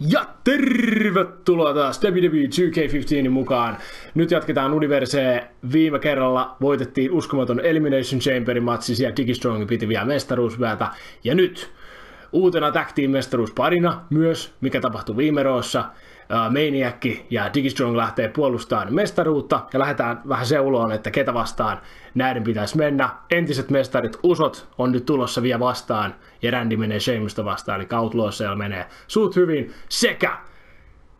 Ja tervetuloa taas WWE 2K15 mukaan. Nyt jatketaan Universee. Viime kerralla voitettiin uskomaton Elimination Chamberin matsi, siellä Digistrong piti vielä mestaruusväältä. Ja nyt uutena tag mestaruusparina myös, mikä tapahtui viime roossa. Maniac ja Digistrong lähtee puolustamaan mestaruutta ja lähdetään vähän seuloon, että ketä vastaan näiden pitäisi mennä. Entiset mestarit Usot on nyt tulossa vielä vastaan ja Randy menee Sheamusta vastaan, eli Outlawsella menee suut hyvin sekä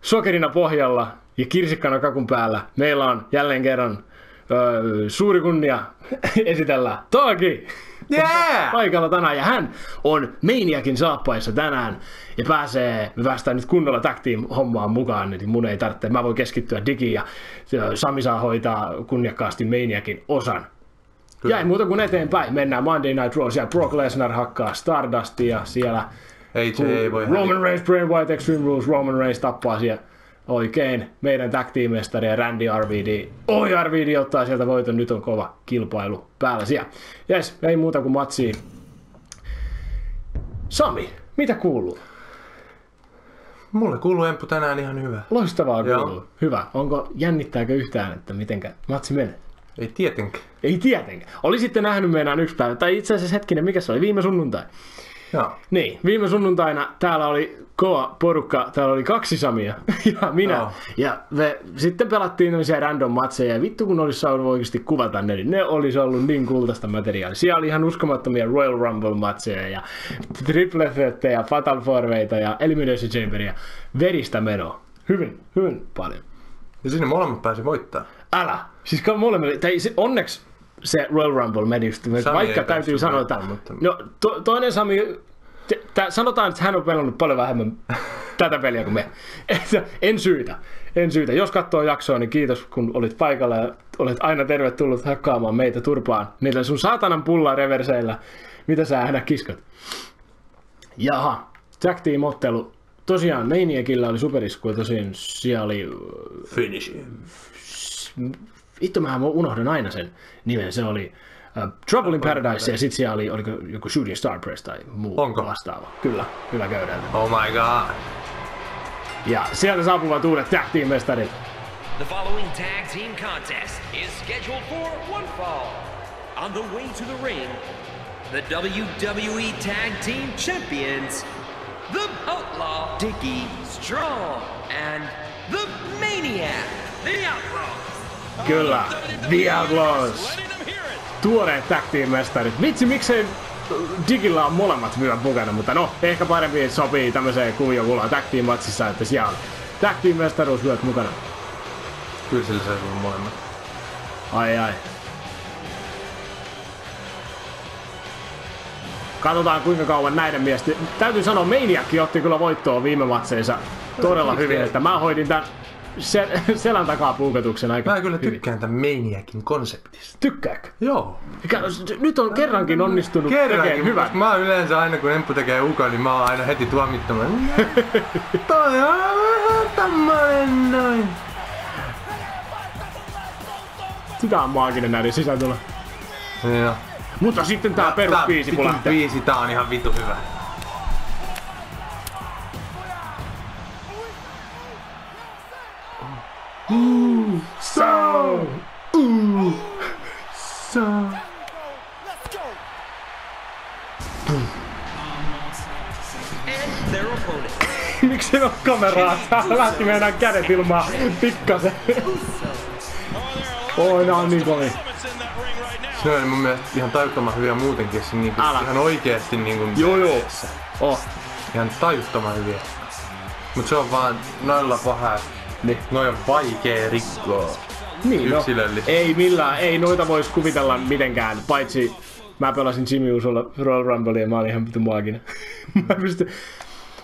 sokerina pohjalla ja kirsikkana kakun päällä. Meillä on jälleen kerran öö, suuri kunnia esitellä Taaki Yeah! paikalla tänään ja hän on Maniakin saappaissa tänään ja pääsee, me päästään nyt kunnolla tag hommaan mukaan, niin mun ei tarvitse, mä voin keskittyä digiin ja Sami saa hoitaa kunniakkaasti Maniakin osan. Kyllä. Ja ei muuta kuin eteenpäin. Mennään Monday Night Raw. Siellä Brock Lesnar hakkaa Stardustia. Siellä AJ ei voi Roman Reigns, Bray Wyatt, Extreme Rules, Roman Reigns tappaa siellä oikein meidän tag ja Randy RVD. Oi RVD ottaa sieltä voiton, nyt on kova kilpailu päällä siellä. Jes, ei muuta kuin matsiin. Sami, mitä kuuluu? Mulle kuuluu Emppu tänään ihan hyvä. Loistavaa Joo. kuuluu. Hyvä. Onko, jännittääkö yhtään, että mitenkä matsi menee? Ei tietenkään. Ei tietenkään. Olisitte nähnyt meidän yksi päivä, tai itse asiassa hetkinen, mikä se oli, viime sunnuntai. Joo. Niin, viime sunnuntaina täällä oli kova porukka, täällä oli kaksi Samia ja minä. Joo. Ja me sitten pelattiin tämmöisiä random matseja ja vittu kun olisi saanut oikeasti kuvata ne, niin ne olisi ollut niin kultaista materiaalia. Siellä oli ihan uskomattomia Royal Rumble matseja ja Triple Threatteja ja Fatal Fourwayta ja Elimination Chamberia. Veristä menoa. Hyvin, hyvin paljon. Ja sinne molemmat pääsi voittaa. Älä! Siis molemmille, tai onneksi se Royal Rumble meni just, Sami vaikka täytyy sanoa, että voittamaan, mutta- no, to, toinen Sami, t- t- sanotaan, että hän on pelannut paljon vähemmän tätä peliä kuin me. En syytä, en syytä. Jos katsoo jaksoa, niin kiitos kun olit paikalla ja olet aina tervetullut hakkaamaan meitä turpaan niillä sun saatanan pullaa reverseillä, mitä sä aina kiskot. Jaha, tag team ottelu. Tosiaan Maniacilla oli superisku ja tosiaan siellä oli Finish. Vittu mä unohdan aina sen nimen, se oli uh, Trouble in Paradise ja sitten siellä oli oliko joku Shooting Star Press tai muu Onko? vastaava. Kyllä, kyllä käydään. Oh my god. Ja sieltä saapuvat uudet tag team mestarit. The following tag team contest is scheduled for one fall. On the way to the ring, the WWE Tag Team Champions, the Outlaw Dickie Strong, and the Maniac, the Outlaws. Kyllä, Outlaws. Tuoreet tag mestarit. Vitsi, miksei Digillä on molemmat hyvät mukana, mutta no, ehkä parempi sopii tämmöiseen kuviokulaan tag team matsissa, että siellä on tag team mestaruushyöt mukana. Kyllä sillä sai olla molemmat. Ai ai. Katsotaan kuinka kauan näiden miesten... Täytyy sanoa, Maniac otti kyllä voittoa viime matseissa todella hyvin, että mä hoidin tän sel- selän takaa puukotuksen aika Mä kyllä hyvin. tykkään tämän Maniacin konseptista. Tykkääkö? Joo. Eikä- Nyt on kerrankin onnistunut Kerrankin, koska mä oon yleensä aina kun Emppu tekee ukan, niin mä oon aina heti tuomittoman. Toi on vähän tämmönen noin. Sitä on maaginen näiden sisätulo. Joo. Mutta sitten tää perusbiisi vitun lähtee. biisi, tää on ihan vitu hyvä. So, ooh, so. Miksi ei ole kameraa? Täällä lähti meidän kädet ilmaa pikkasen. Oi, nää on niin kovin. Se on mun mielestä ihan tajuttoman hyviä muutenkin, se niinku, Älä. ihan oikeesti niinku Joo, joo. Oh, ihan tajuttoman hyviä. Mut se on vaan noilla paha, että niin. noi on vaikee rikkoa. Niin, no, ei millään, ei noita vois kuvitella mitenkään, paitsi mä pelasin Jimmy Usolla Royal Rumble ja mä olin ihan vittu maaginen. mä pystyn...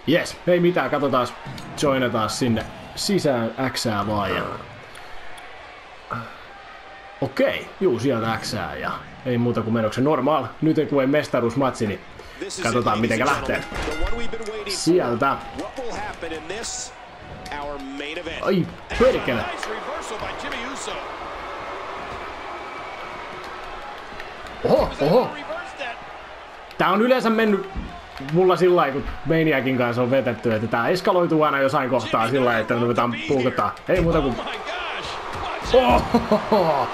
Yes, ei mitään, katsotaan, joinataan sinne sisään Xää vaan ja... Okei, juu, sieltä Xää ja ei muuta kuin menoksen normaal. Nyt kun ei mestaruusmatsi, niin katsotaan mitenkä lähtee. Sieltä. Ai, perkele. Oho, oho. Tää on yleensä mennyt mulla sillä lailla, kun Maniakin kanssa on vetetty, että tää eskaloituu aina jossain kohtaa sillä lailla, että me ruvetaan puukottaa. Ei muuta kuin... Oh Ohohoho.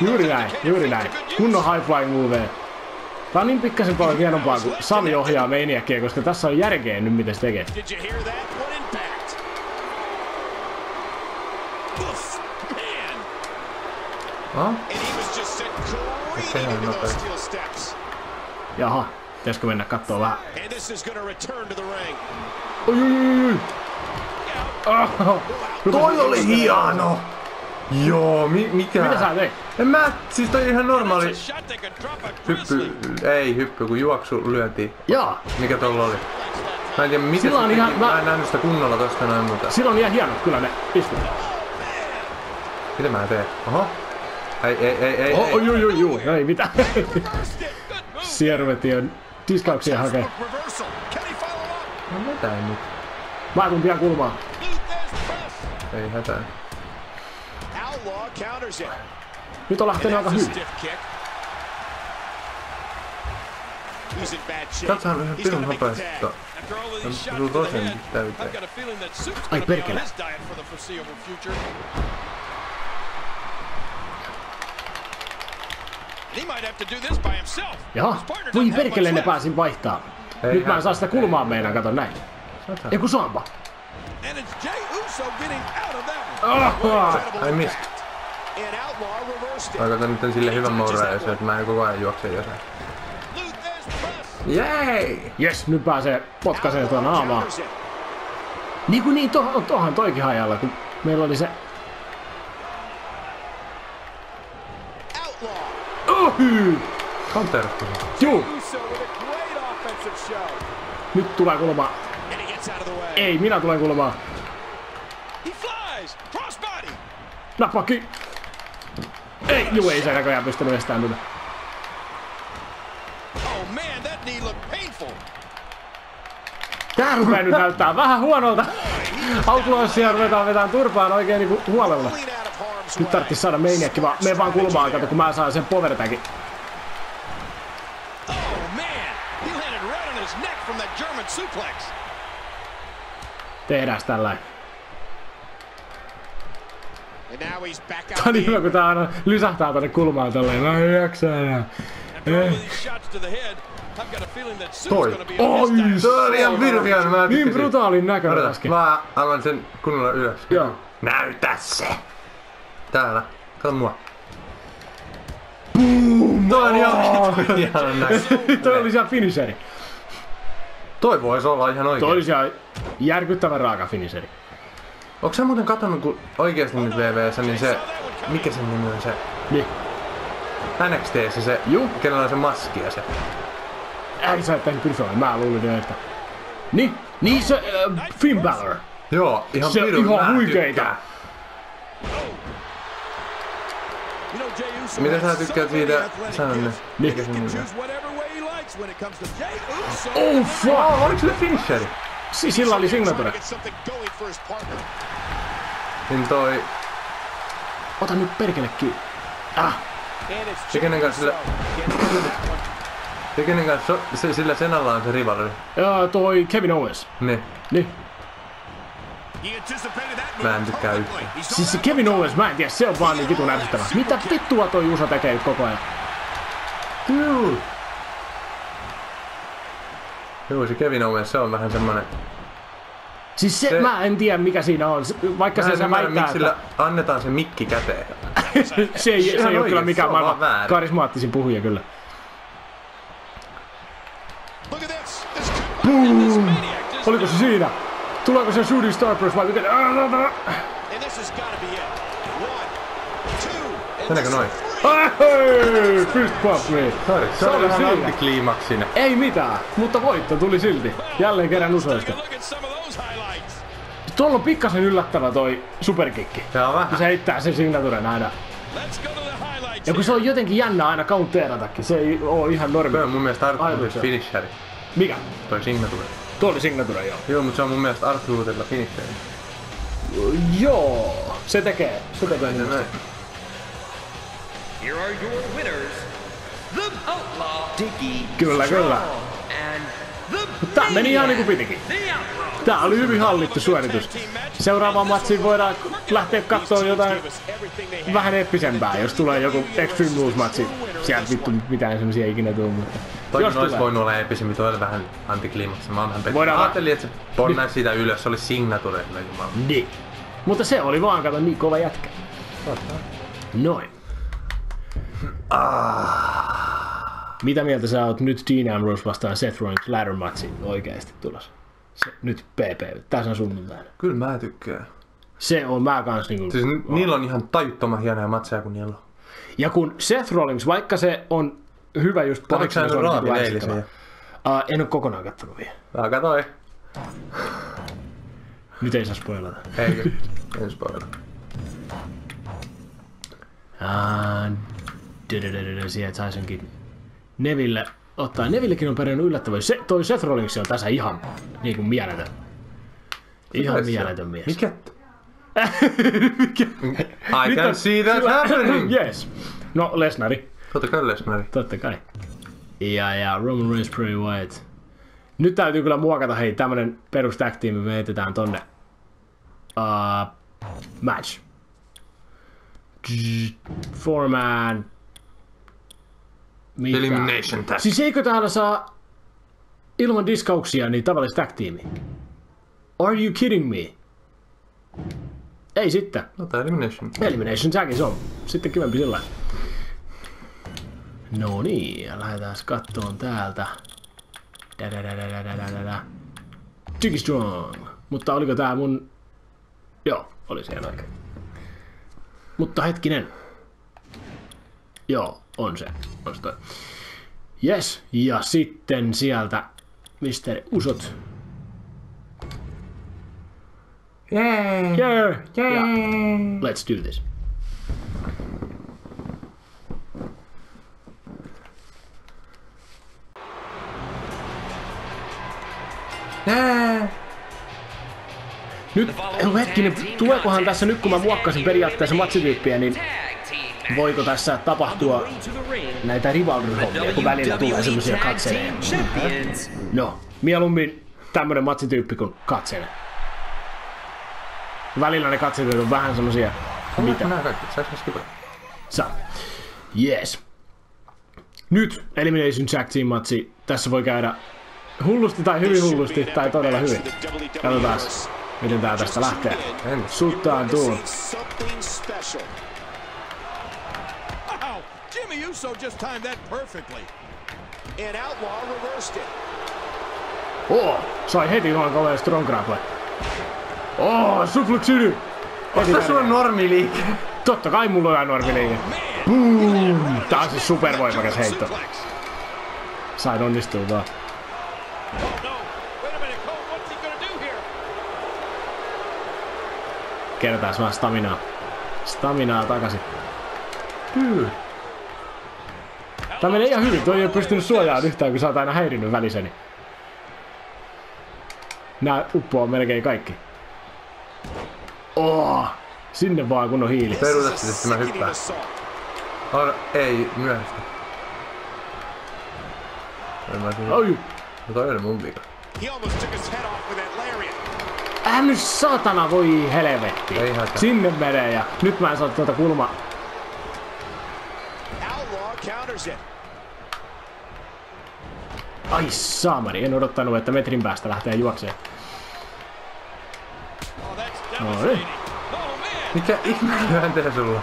Juuri näin, juuri näin. Kunnon high flying move. Tää on niin pikkasen paljon hienompaa, kun Sami ohjaa Maniacia, koska tässä on järkeä nyt, mitä se tekee. Did you hear that? What impact? Oof, man. Ah? And he was just sent Okay, careening into not those bad. steel steps. Jaha, pitäisikö mennä kattoo vähän? Going to return to the ring. Oi, oi, oi, oi. Toi oli hieno! Joo, mi- mikä? Mitä sä teit? En mä, siis toi ihan normaali hyppy, ei hyppy, kun juoksu lyönti. Jaa, Mikä tuolla oli? Mä en tiedä miten Sillä se on teki. ihan- Mä... mä- en nähnyt sitä kunnolla tosta noin, mutta... silloin ihan hienot kyllä ne pisteet. Mitä mä teen? Oho. Ei, ei, ei, ei, Oh, ei. oi, oi, oi, oi, ei mitään. Jo diskauksia hakee. No mitä nyt? Mä tuun pian kulmaan. Ei hätää. Nyt on lähtenyt aika hyvin. shape. Katsotaan ihan pirun nopeasti. tag. to- After all of Jaha, voi perkele ne pääsin vaihtaa. Ei Nyt mä en saa sitä kulmaa meinaa, kato näin. Sata. Eiku Samba. And it's Jay Uso getting out of that one. Incredible I missed. impact. And Outlaw reversed it. Mä katson nyt sille hyvän mouraajassa, että mä en koko ajan juokse jossain. Jei! Jes, nyt pääsee potkaseen tuon aamaan. Niin kuin niin, tohon, tohon toikin hajalla, kun meillä oli se... Outlaw. Ohy! Counter. Juu, nyt tulee kulma. And he gets out of the way. Ei, minä tulen kulmaan. Nappakki. Ei, juu, ei se näköjään pystynyt estämään painful. Tää rupee nyt näyttää vähän huonolta. Outlawsia ruvetaan vetämään turpaan oikein niinku huolella. Nyt tarvitsis saada meiniäkki vaan, mene vaan kulmaan, kato kun mä saan sen power tagin. Oh man, he landed right on his neck from that German suplex. Tehdääs tällainen. And now he's back Tää on niin hyvä, kun tää aina lysähtää tonne kulmaan tälleen. Mä en jaksa enää. After all of these shots to the head, I've got a feeling that Soup's Toi. on Oi. Se oli ihan virkeän, mä Niin brutaalin näköinen äsken. mä annan sen kunnolla ylös. Joo. Näytä se! Täällä. Kato mua. Toi on ihan ihana näkö. Toi oli siellä finisheri. Toi voisi olla ihan Toi oikein. oli siellä järkyttävän raaka finisheri. Onko sä muuten katsonut, kun oikeesti nyt VVssä, niin se... Mikä sen nimi on se? Niin. NXT se, Juu. kenellä on se maski ja se. Ei sä et tehnyt personaa, mä luulin että... Niin, niin se äh, Finn Balor. Joo, ihan Se on pirun ihan huikeita. tykkään. He likes when it comes to Jey Uso. Oh fuck! Oh, oliko se finisheri? Si- sillä oli signature. Niin toi... Ota nyt perkele kiinni. Ah, Ja kenen kanssa sillä... Ja kenen kanssa sillä Senalla on se rivalry. ja toi Kevin Owens. Niin. Niin. He anticipated that Mä move en tykkää yhtään. He's Siis se Kevin Owens, mä en tiedä, se on vaan niin vitun ärsyttävä. Mitä vittua toi Uso tekee nyt koko ajan? Juu. Joo, se Kevin Owens, se on vähän semmonen... Siis se, Se- mä en tiedä mikä siinä on. Se- Vaikka se, se väittää, miksi sillä että annetaan se mikki käteen. se ei, se ei ole kyllä mikään se maailman väärin. karismaattisin puhuja kyllä. Just Oliko se siinä? Tuleeko se Shooting Star Press vai mikä? And this has got to be it. One, two, and Mennäänkö this noin? three. Hey, fist bump me. Se oli vähän antikliimaksinen. Ei mitään, mutta voitto tuli silti. Jälleen kerran Take usoista. a look at some of those highlights. Tuolla on pikkasen yllättävä toi superkikki. Se on vähän. se heittää sen signaturen aina. Ja kun se on jotenkin jännä aina counteratakin, se ei oo ihan normi. Toi on mun mielestä Ajatuksia. finisheri. Mikä? Toi signature. Tuo oli signature, joo. Joo, mutta se on mun mielestä Arthurilla finisheri. Joo, se tekee. Se tekee. Näin se näin. Here are your winners, the Outlaw Dickie Kyllä, kyllä. Tää meni ihan niinku pitikin. Tää oli hyvin hallittu suoritus. Seuraavaan matsiin voidaan lähteä katsomaan jotain vähän eeppisempää, jos tulee joku Extreme Rules-matsi. Sieltä vittu mitään semmosia ikinä tuu, mutta... Toikin Jos olisi voinut olla eeppisempi, toi oli vähän antikliimaksi. Mä vähän pettynyt. Voidaan Mä ajattelin, että se ponnaisi siitä ylös, se oli signature. Niin. Mutta se oli vaan, kato, niin kova jätkä. Noin. Mitä mieltä sä oot nyt Dean Ambrose vastaan Seth Rollins ladder matchi oikeesti tulossa? Se, nyt PP, tässä on sunnuntaina. Kyllä mä tykkään. Se on mä kans niinku... Siis ni- niillä on ihan tajuttoman hienoja matseja, kun niillä on. Ja kun Seth Rollins, vaikka se on hyvä just Raavin niinku eilisen? Uh, en oo kokonaan kattonut vielä. Mä katsoin. Nyt ei saa spoilata. Eikö? En spoilata. Uh, sieltä saisinkin Neville ottaa. Nevillekin on pärjännyt yllättävän. Se, toi Seth Rollins on tässä ihan niin kuin mieletön. Ihan mieletön mies. Mikä? Mikä? I can see that happening! yes. No, Lesnari. Totta kai Lesnari. Totta kai. Ja, ja Roman Reigns, Bray Wyatt. Nyt täytyy kyllä muokata, hei, tämmönen perus tag team, me heitetään tonne. Uh, match. Four man. Mikä? Elimination tag. Siis eikö täällä saa ilman diskauksia niin tavallista tag teamia? Are you kidding me? Ei sitten. No tää Elimination. Elimination Tag se on sitten kivempi sillä. No niin, ja lähdetään kattoon täältä. Jiggy Strong. Mutta oliko tää mun... Joo, oli siellä oikein. Mutta hetkinen. Joo, on se. On se toi. Yes, ja sitten sieltä Mr. Usot. Jee! Yeah, yeah. Let's do this. Nyt, hetkinen, tuleekohan tässä nyt kun mä muokkasin periaatteessa matsityyppiä, niin voiko tässä tapahtua näitä rivalry-hommia, kun välillä tulee WWE semmosia Tag katseleja? No, mieluummin tämmönen matsityyppi kuin katsele. Välillä ne katselijat on vähän semmosia, mitä? Kaikki. Mä skipata? Saa. Yes. Nyt Elimination Jack Team matsi. Tässä voi käydä hullusti tai hyvin hullusti tai todella hyvin. Katsotaan, miten tää tästä lähtee. Suttaan tuun. Uso just timed that perfectly. And Outlaw reversed it. Oo, sai heti noin kovea strong grapple. Oo, suplex yli. Onko sulla tärkeä. normiliike? Totta kai mulla on normiliike. Boom! Tää on siis supervoimakas heitto. Sain onnistua vaan. Oh no! Wait a minute, Cole. What's he gonna do here? Kerätään vaan staminaa. Staminaa takaisin. Hyy. Tää menee ihan hyvin. Toi ei oo pystynyt suojaamaan yhtään, kun sä oot aina häirinnyt väliseni. Nää uppoaa melkein kaikki. Oh, sinne vaan kun on hiili. Peruutat sitä, että mä hyppään. Ar- ei, myöhäistä. Oi, No toi oli mun vika. Äh nyt satana voi helvetti. Sinne menee ja nyt mä en saa tuota kulmaa. Outlaw counters it. Ai saamari, en odottanut, että metrin päästä lähtee juokseen. No niin. Mikä ihme lyönteä sulla?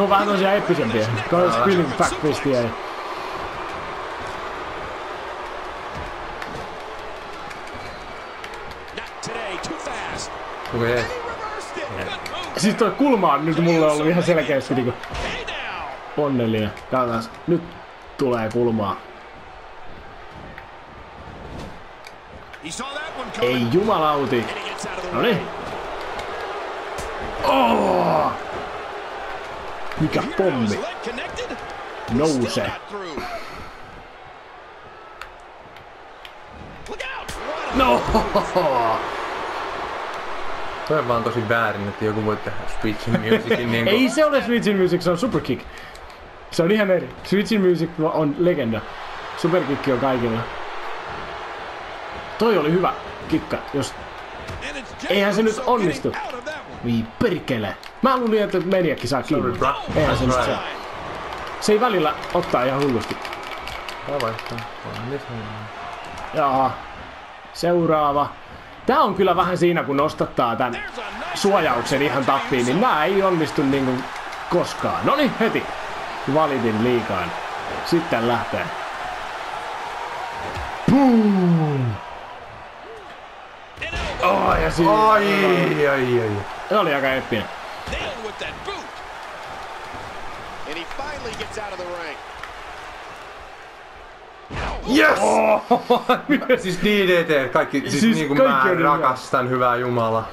On vähän tosia eeppisempiä. Toi spinning back fistiä. ja- Not today. Too fast. Kuka jees? He reversed it. Good move. Siis toi kulma on nyt mulle ollut ihan selkeästi niinku! Onnellinen. Katsotaan, nyt tulee kulmaa. Ei jumalauti. No niin. Oh! Mikä pommi. Nouse. No! Toi on vaan tosi väärin, että joku voi tehdä Speech in Musicin niinku... Ei se ole Switchin Music, se on Superkick. Se on ihan eri. Switchin Music on legenda. Superkikki on kaikilla. Toi oli hyvä kikka, jos... Eihän se nyt onnistu. Vii perkele. Mä luulin, että Maniakki saa kiinni. Eihän se nyt saa. Se ei välillä ottaa ihan hullusti. Jaha. Seuraava. Tää on kyllä vähän siinä, kun nostattaa tän suojauksen ihan tappiin, niin nää ei onnistu niinku koskaan. No niin, heti. Valitin liikaan. Sitten lähtee. Boom! Oh, ja siinä Ai, ai, ai. se oli aika eppinen. nailed with that boot. And he finally gets out of the ring. Yes! siis DDT, kaikki, siis, Siis niinku kaikki mä rakastan, hyvää jumala.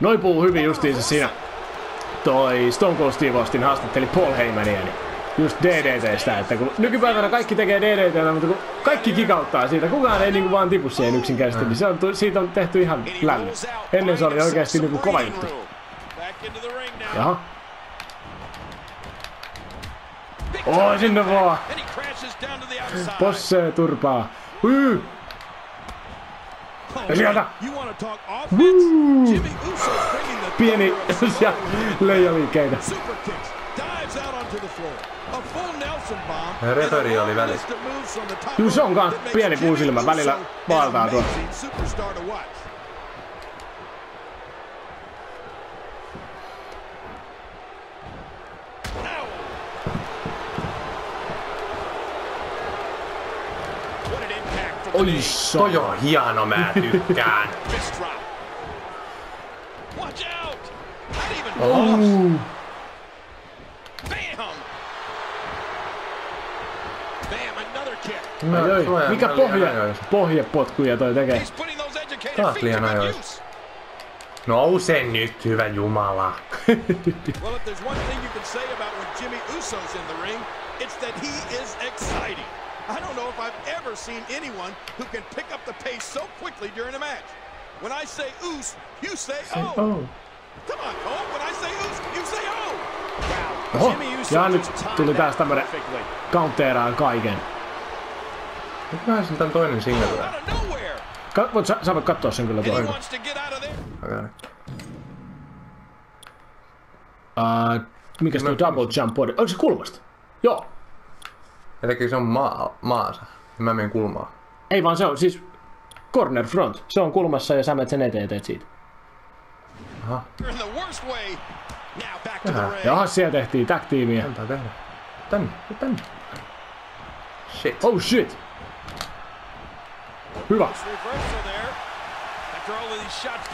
Noi puhuu hyvin justiinsa siinä. Toi Stone Cold Steve Austin haastatteli Paul Heymania, niin just DDTstä, että kun nykypäivänä kaikki tekee DDTtä, mutta kun kaikki kikauttaa siitä, kukaan ei niinku vaan tipu siihen yksinkertaisesti, niin se on, siitä on tehty ihan out, Ennen se oli oikeasti niinku kova juttu. Jaha. Oi, sinne vaan. Posse turpaa. Hyy! Ja sieltä. Pieni leijaliikkeitä. Out onto the floor. A full Nelson bomb. Ja referi and a oli välissä. Juu, se on kans pieni. Uso Välillä vaeltaa tuolla. Oi. Toi on hieno, mä tykkään. Watch out! Not even Oh. Mä Ai, oi. suojan Mikä ajoissa. pohjepotkuja toi tekee? Taas liian ajoissa. use. Nouse nyt, hyvä jumala. Well, if there's one thing you can say about when Jimmy Uso's in the ring, it's that he is exciting. I don't know if I've ever seen anyone who can pick up the pace so quickly during a match. When I say Us, you say oh. Oh. Come on, Cole. When I say Us, you say oh. Wow. Oho, Jimmy Uso ja nyt tuli that taas tämmönen counteraan kaiken. Nyt mä olisin tän toinen single tulee. Ka- voit, sä, sä voit katsoa sen kyllä tuolla. Okei. Uh, mikäs tuo Mä- double jump body? Onko se kulmasta? Joo. Etenkin se on maa, maansa. Mä menen kulmaan. Ei vaan se on siis corner front. Se on kulmassa ja sä menet sen eteen ja teet siitä. The Jaha. Jaha, siellä tehtiin tag tiimiä. Antaa tehdä. Tänne, tänne. Shit. Oh shit. Hyvä. Nice reversal there. After all of these shots to the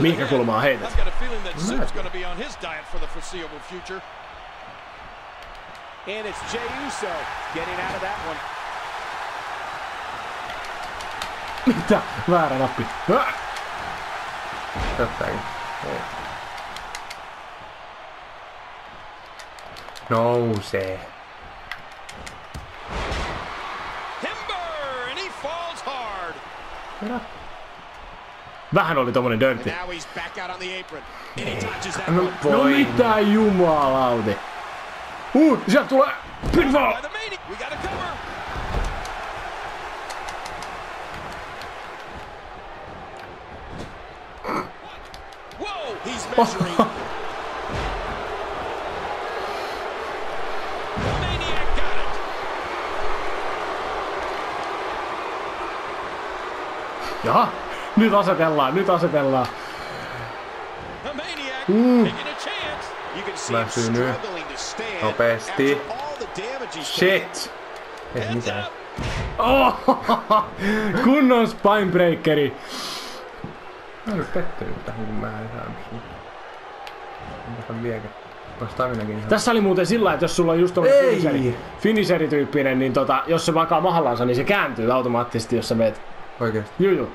Mihinkä head, kulmaan heität? I've got a feeling that Soup's going to be on his diet for the foreseeable future. And it's Jey Uso getting out of that one. Mitä? Väärä nappi. Häh! Tätäkin. Ei. Nousee. Timber, and he falls hard. Vähän oli tommonen dirty. Now he's back out on the apron. And he touches that No one. No voi. mitä jumalauti. Uh, sieltä tulee pinfall. The Jaha, nyt asetellaan, nyt asetellaan. Mm. struggling to stand Nopeasti. Shit. Ei mitään. Oh, kunnon spinebreakeri. Mä oon pettynyt tähän, kun mä en ihan... Tässä oli muuten sillä, että jos sulla on just tommonen Ei! finisheri, finisherityyppinen, niin tota, jos se makaa mahallansa, niin se kääntyy automaattisesti, jos sä meet. Oikeesti. Juju.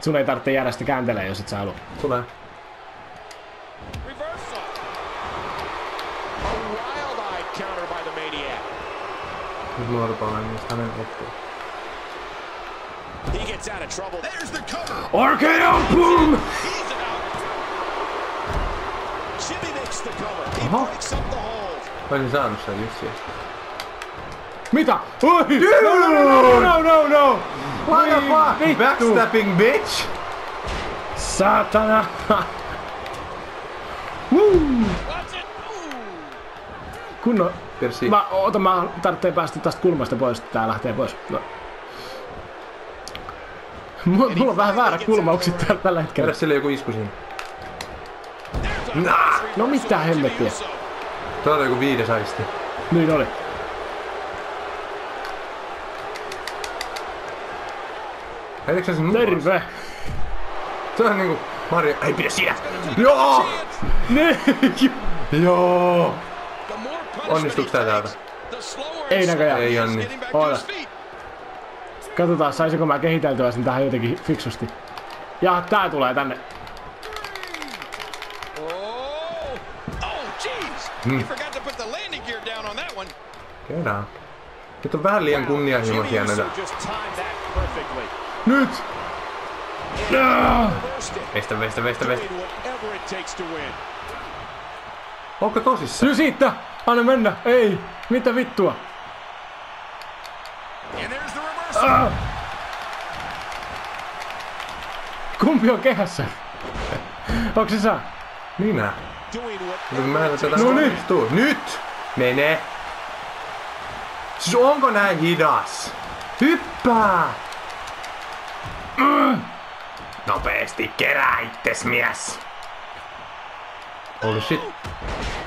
Sun ei tarvitse jäädä sitä kääntelemään, jos et sä halua. Tulee. Reversal. A wild-eyed counter by the Maniac. Nyt rupeaa niin stamin loppuu. He gets out of trouble. There's the cover. RKO, boom! He's out. Jimmy makes the cover. He Uh-huh. breaks up the hold. Olisin saanut sen just sieltä. Mitä? Oi! No, no, no, no, no, no! What the fuck? vittu. Backstabbing bitch! Saatana! Woo! What's it? Ooh. Kunno... Persi. Mä, ota, mä tarvitsee päästä tästä kulmasta pois. Tää lähtee pois. No. Mulla, mulla on vähän väärä kulmaukset täällä tällä hetkellä. Sille joku isku siinä. Nah. No mitä hemmettiä? Tuolla on joku viides aisti. Niin oli. Heitätkö sä sen? Terve! Se on niinku Mario. Ei pidä siinä! Joo! Niin! Joo! He tää täältä? Ei näköjään. Ei to Oota. Katsotaan, saisinko mä kehiteltyä sen tähän jotenkin fiksusti. Ja tää tulee tänne. Jeez! He forgot to put the landing gear down on that one. Käydään. Nyt on vähän liian kunnianhimoisia näitä. Nyt! Vestä, vestä, vestä, vestä. Onko tosissaan? Syy siitä! Anna mennä! Ei! Mitä vittua? Ah! Kumpi on kehässä? Onko se sä? Minä. Mä en tätä No onnistuu. Nyt! Mene! Siis onko näin hidas? Hyppää! Mm. Nopeasti kerää itses mies! Holy shit.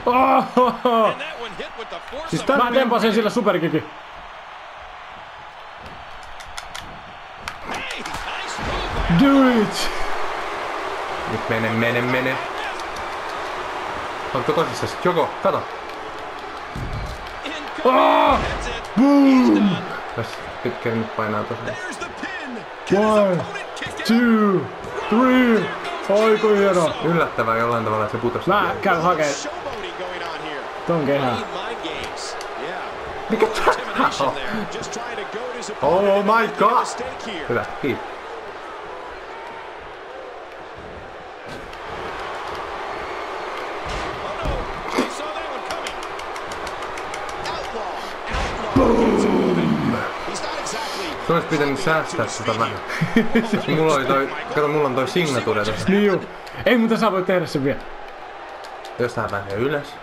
Ohoho! Siis tää- Mä tempasin sillä superkiky. By Do it! Nyt mene, mene, mene. Onko tosissaan? Joko, kato. Ah! That's it. Boom! Tässä nyt painaa tosiaan. There's the pin. Can his One, two, three. Oiko hieno. Yllättävää jollain tavalla, että se putosi. Mä käyn hakeen on ton kehää. Mikä tää there. Just trying to goad his Oh my God. Hyvä, kiitos. Oh no, he saw that one coming. Outlaw. Outlaw. gets it moving. He's not Sun olisi pitänyt säästää sitä vähän. mulla oli toi, kato mulla on toi signature tässä. Niin juu. Ei mutta sä voit tehdä sen vielä. Jos tää pääsee ylös.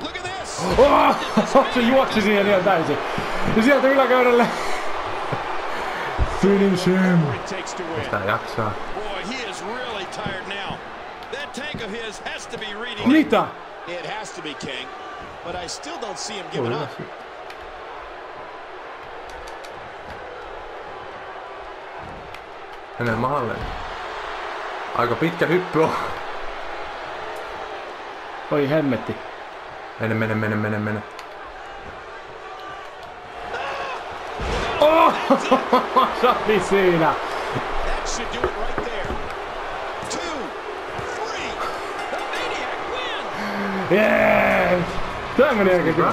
Look at this. Oh, se juoksi siihen ihan täysin. Ja sieltä yläkäyrälle. Finish him. win. Tää jaksaa. Boy, he is really tired now. That tank of his has to be reading. Mitä? It has to be King, but I still don't see him giving up. Hänen mahalleen. Aika pitkä hyppy on. Oi hemmetti. Mene, mene, mene, mene, mene. Oh! Sami siinä. Yes! Tää meni aika kyllä. Well,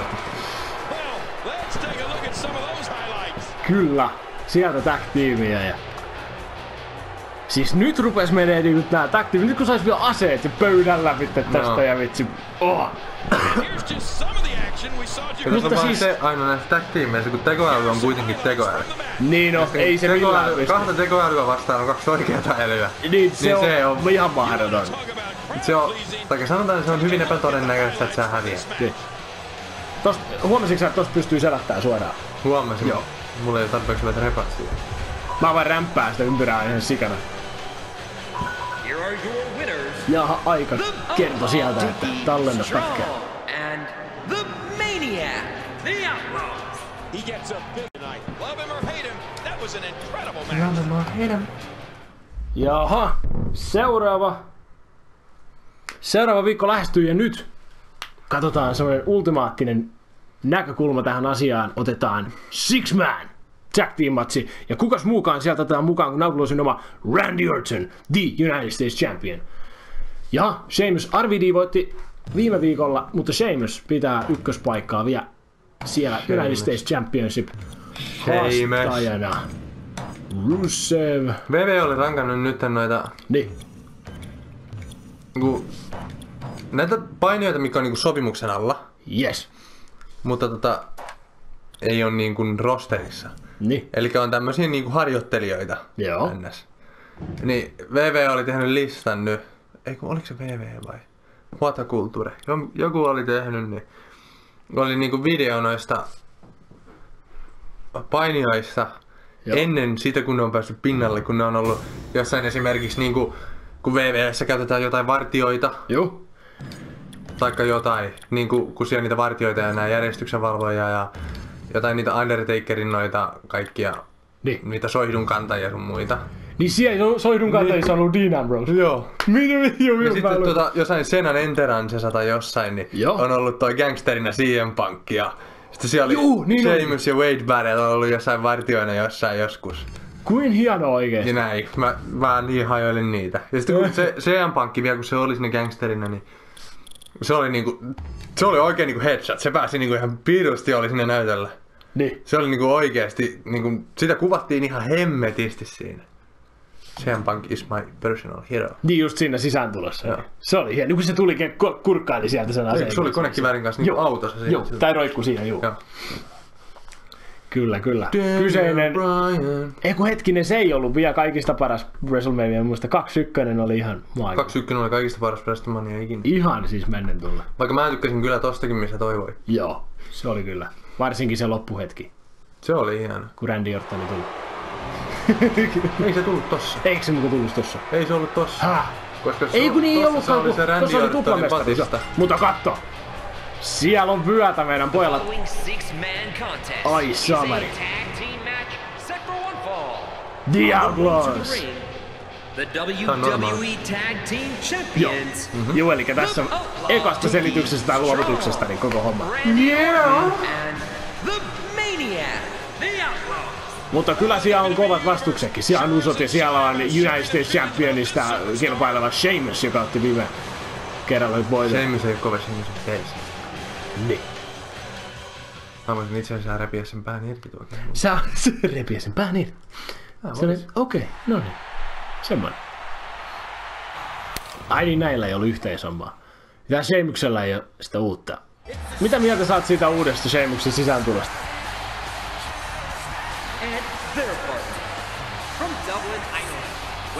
let's take a look at some of those highlights. Kyllä. Sieltä tag-tiimiä ja... Siis nyt rupes menee niinku tää tag-tiimi. Nyt kun sais vielä aseet ja pöydän läpi tästä No. ja vitsi. Oh. Mutta vaan siis- se aina näissä tag-tiimeissä, kun tekoäly on kuitenkin tekoäly. Niin no, ei se millään Tekoäly, pysty. kahta tekoälyä vastaan on kaksi oikeata älyä. Niin, se, Niin on, se on- ihan mahdoton. Se on, tai sanotaan, että se on hyvin epätodennäköistä, että sä häviät. Niin. Tost, huomasitko sä, että tosta pystyy selättämään suoraan? Huomasin. Joo. Mulla ei ole tarpeeksi hyvät repat siihen. Mä vaan rämpään sitä ympyrää ihan sikana. Ja aika kertoi sieltä, että tallenna Strong pätkää. and the Maniac, the Outlaw. He gets a big tonight. Love him or hate him, that was an incredible match. Jaha, seuraava. Seuraava viikko lähestyy ja nyt katsotaan semmoinen ultimaattinen näkökulma tähän asiaan. Otetaan Six Man Tag Team matsi. Ja kukas muukaan sieltä otetaan mukaan kuin Nautilusin oma Randy Orton, the United States Champion. Ja Sheamus RVD voitti viime viikolla, mutta Sheamus pitää ykköspaikkaa vielä siellä United States Championship Sheamus. haastajana. Rusev. VV oli rankannut nyt noita Niin, niinku, näitä painioita, mikä on niinku sopimuksen alla. yes. mutta tota, ei ole niin kuin rosterissa. Niin. Eli on tämmöisiä niin kuin harjoittelijoita. Joo. NS. Niin VV oli tehnyt listan nyt. Ei kun oliko se VV vai? Jo- Joku oli tehnyt, niin oli niinku video noista painijoista Joo. ennen sitä, kun ne on päässyt pinnalle, kun ne on ollut jossain esimerkiksi niinku, kun VVssä käytetään jotain vartioita, Joo. taikka jotain, niin kuin, kun siellä niitä vartioita ja nämä järjestyksenvalvojia ja jotain niitä Undertakerin noita kaikkia, Niin. niitä soihdun kantajia sun muita. Niin siellä soidun kantajissa on ollut Dean Ambrose. Joo. Mitä vittu, Ja sitten tota, jossain Senan Enterancessa tai jossain, niin Joo. on ollut toi gangsterina CM Punk ja sitten siellä oli Juu, niin oli. Sheamus ja Wade Barrett on ollut jossain vartioina jossain joskus. Kuin hienoa oikeesti. Ja näin, mä, mä niin hajoilin niitä. Ja sitten kun se CM Punk vielä, kun se oli siinä gangsterina, niin se oli niinku, se oli oikein niinku headshot. Se pääsi niinku ihan piirusti oli sinne näytöllä. Niin. Se oli niinku oikeesti, niinku, sitä kuvattiin ihan hemmetisti siinä. CM Punk is my personal hero. Niin just siinä sisääntulossa. Joo. Se oli hieno. Niin kun se tuli ku- kurkkaili sieltä sen aseen. Eikö se oli konekiväärin kanssa niinku autossa siinä? Joo, tai roikku siinä, joo. Joo. Kyllä, kyllä. Kyseinen... Brian. Ei kun hetkinen, se ei ollut vielä kaikista paras WrestleMania. Muista 21 oli ihan maailma. Kaksi ykkönen oli kaikista paras WrestleMania ikinä. Ihan siis mennen tulla. Vaikka mä tykkäsin kyllä tostakin, missä toivoi. Joo, se oli kyllä. Varsinkin se loppuhetki, Se oli hieno. kun Randy Orton tuli. Ei se tullut tossa. Eikö se muka tullut tossa? Ei se ollut tossa. Häh? Koska se Ei kun niin ei ollutkaan, kun se Randy oli. Batista. Mutta katto, siellä on vyötä meidän pojalla. Ai, samari. a The. WWE Tag Team Joo. Champions. Joo, eli tässä ekasta selityksestä tai luovutuksesta niin koko homma. Outlaws. Mutta kyllä siellä on kovat vastuksetkin. Siellä on Usot ja siellä on United States Championista kilpaileva Sheamus, joka otti viime kerralla nyt voiton. Sheamus ei ole kova Sheamus on face. Niin. Mä voisin itse asiassa repiä sen pään irti tuokin. Sä repiä sen pään irti. Okei, okay, no niin. Semmoinen. Ai niin, näillä ei ollut yhteisommaa. Tää Sheamuksella ei ole sitä uutta. Mitä mieltä saat siitä uudesta Sheamuksen sisääntulosta?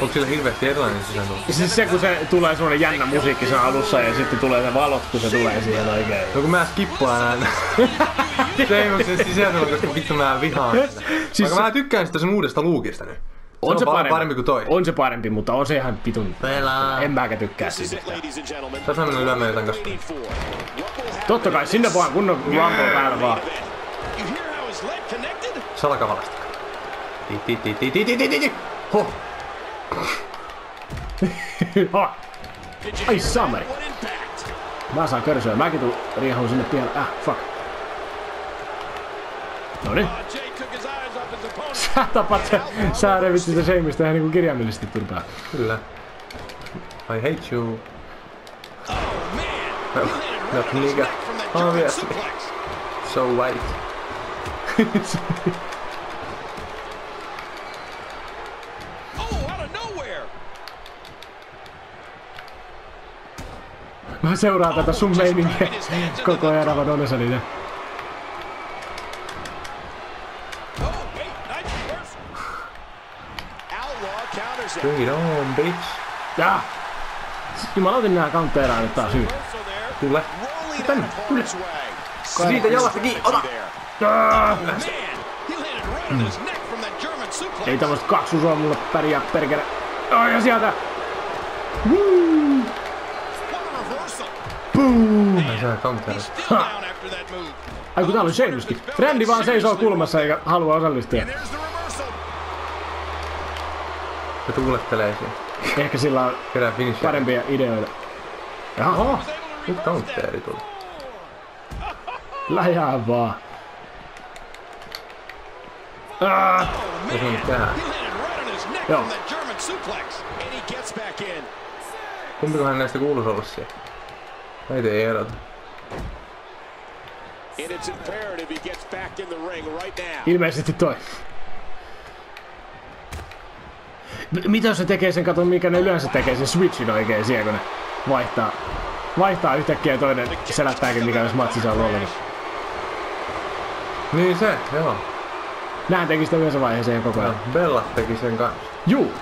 Onko sillä hirveästi erilainen sisään tullut? Siis se, kun se tulee semmonen jännä musiikki sen alussa ja sitten tulee ne valot, kun se tulee siihen oikein. No kun mä skippaan aina Sheamuksen sisään tullut, koska vittu mä vihaan sitä. Siis Vaikka mä tykkään sitä sen uudesta luukista nyt on, se, parempi. parempi kuin toi. On se parempi, mutta on se ihan pitun. Pelaa. En mäkä tykkää siitä. Tässä mennään lyömään jotain kanssa. Totta kai, sinne vaan kunnon rampoa päällä vaan. Salakavalasta. Ti ti ti ti ti ti ti ti. Ho. Ai samari. Mä saan körsyä. Mäkin tuun sinne pihalle. Ah, fuck. Noniin. Tapat sä, sä revit seimistä ihan niinku kirjaimellisesti turpaa. Kyllä. I hate you. Oh man! Nigga. Obviously. So white. Mä seuraan tätä sun meininkiä koko ajan Ravadonesanina. Bring it on, bitch. Jaa! Jumala otin nää counteraan nyt taas hyvin. Tule. Tänne, tule. Siitä jalasta kiinni, ota! Jaa! Mm. Ei tämmöstä kaksusoa mulle pärjää perkele. Ai ja sieltä! Woo! Boom! sehän saa counteraa. Ai kun täällä on Jameskin. Randy vaan seisoo kulmassa eikä halua osallistua. Se tuulettelee siihen. Ehkä sillä on parempia ideoita. Jaha! Nyt kaunteeri tuli. Läjää vaan. Ah! Ja se on tää. Joo. Kumpikohan näistä kuuluis olla siellä? Näitä ei erota. Ilmeisesti toi mitä jos se tekee sen, kato mikä ne yleensä tekee sen switchin oikein siellä, kun ne vaihtaa, vaihtaa yhtäkkiä toinen selättääkin, mikä jos matsissa on ollut. Niin se, joo. Nähän teki sitä yhdessä vaiheeseen koko ajan. Bella teki sen kanssa. Juu,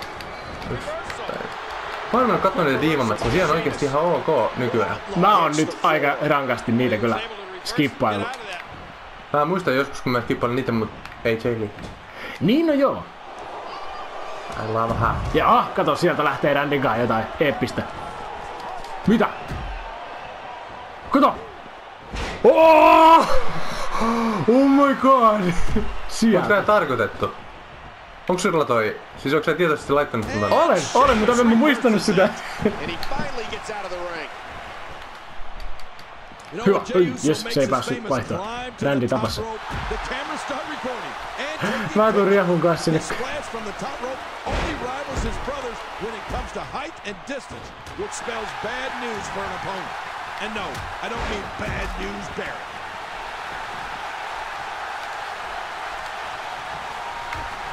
Mä oon katsonut niitä diivamatseja, siellä on oikeesti ihan ok nykyään. mä oon nyt aika rankasti niitä kyllä skippailu. Mä muistan joskus, kun mä skippailin niitä, mut ei Jaylee. Niin no joo. I love her. Ja ah, kato, sieltä lähtee Randin kanssa jotain eeppistä. Mitä? Kato! Oh! oh my god! Onko Sieltä. tää tarkoitettu? Onko sulla toi? Siis onko sä tietoisesti laittanut tonne? Olen, olen, mutta en mä muistanut sitä. Hyvä. Oi, jes, se ei päässyt vaihtoon. Randy the top tapas sen. rope, The cameras start recording. And taking Mä tuun riehun kanssa sinne. To height and distance, which spells bad news for an opponent. And no, I don't mean bad news Barrett.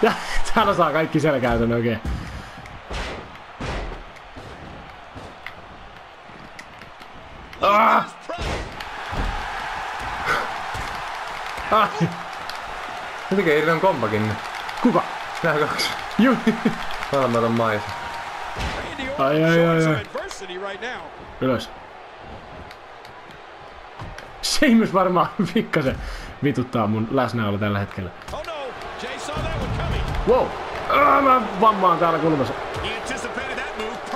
Ja täällä saa kaikki selkäytön oikein. Ah! Ai, Se tekee Irrion kompakin. kuka? Nää kaksi. Juu. Valmaton maisa. Ai, ai, ai, ai. Ylös. Seamus varmaan pikkasen vituttaa mun läsnäolo tällä hetkellä. Oh no. Wow! Ah, mä vammaan täällä kulmassa. He anticipated that move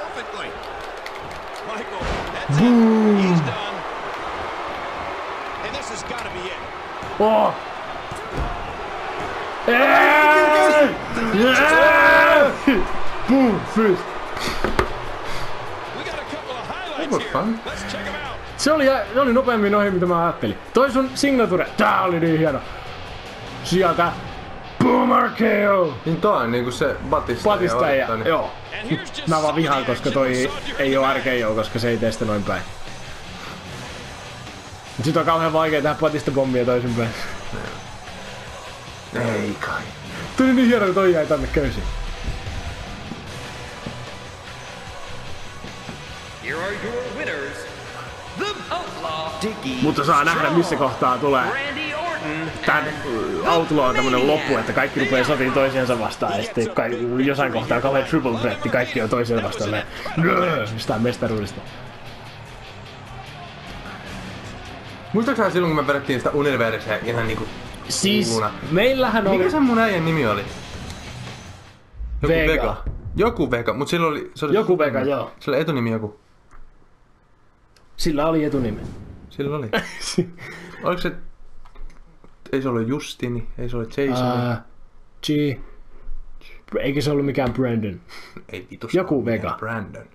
out. Se oli, se oli nopeammin ohi, mitä mä ajattelin. Toi sun signature, tää oli niin hieno. Sieltä Boomer Kill! Niin toi on niinku se Batista. Patista ja, joo. And here's just Mä vaan vihaan, koska toi ei oo. RKO, koska se ei tee sitä noin päin. Mut sit on kauhean vaikea tehdä patista pommia toisinpäin. Ei kai. Tuli niin hieno, että toi jäi tänne köysiin. Mutta saa nähdä, missä kohtaa tulee tän Outlaw on tämmönen loppu, että kaikki rupee sotiin toisiansa vastaan ja sitten kai, jossain kohtaa kauhean triple threatti, kaikki on toisiansa vastaan. Nöö, Mistään mestaruudesta. Muistaaksä silloin, kun me vedettiin sitä Universea ihan niinku... Siis Kuuluna. meillähän oli... Mikä se mun äijän nimi oli? Joku Vega. Vega. Joku Vega, mut sillä oli... Se oli Joku Vega, joo. Sillä oli etunimi joku. Sillä oli etunimi. Sillä oli. Oliko se... Ei se ollut Justini, ei se ollut Jason. Uh, G... Eikä se ollut mikään Brandon. ei vitus. joku Vega. Brandon.